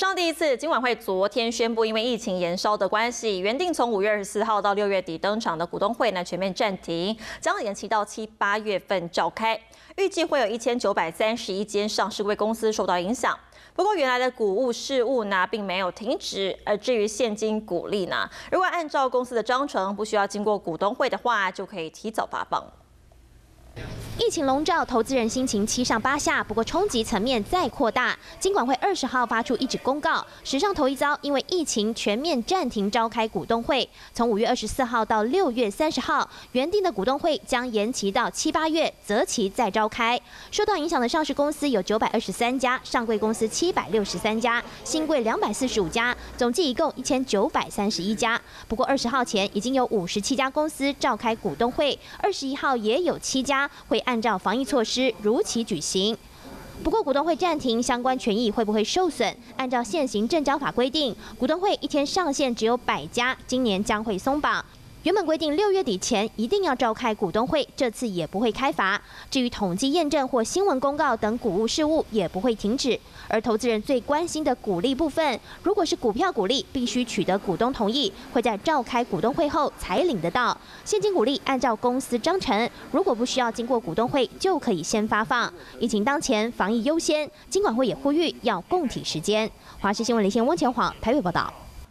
上第一次，金管会昨天宣布，因为疫情延烧的关系，原定从五月二十四号到六月底登场的股东会呢全面暂停，将延期到七八月份召开。预计会有一千九百三十一间上市公司受到影响。不过，原来的股务事务呢并没有停止。而至于现金股利呢，如果按照公司的章程，不需要经过股东会的话，就可以提早发放。疫情笼罩，投资人心情七上八下。不过冲击层面再扩大，金管会二十号发出一纸公告，史上头一遭，因为疫情全面暂停召开股东会，从五月二十四号到六月三十号，原定的股东会将延期到七八月择期再召开。受到影响的上市公司有九百二十三家，上柜公司七百六十三家，新柜两百四十五家，总计一共一千九百三十一家。不过二十号前已经有五十七家公司召开股东会，二十一号也有七家会。按照防疫措施如期举行，不过股东会暂停，相关权益会不会受损？按照现行证交法规定，股东会一天上限只有百家，今年将会松绑。原本规定六月底前一定要召开股东会，这次也不会开罚。至于统计验证或新闻公告等股务事务，也不会停止。而投资人最关心的股利部分，如果是股票股利，必须取得股东同意，会在召开股东会后才领得到。现金股利按照公司章程，如果不需要经过股东会，就可以先发放。疫情当前，防疫优先，金管会也呼吁要共体时间。华视新闻连线翁前煌台北报道。